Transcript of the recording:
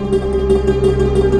Música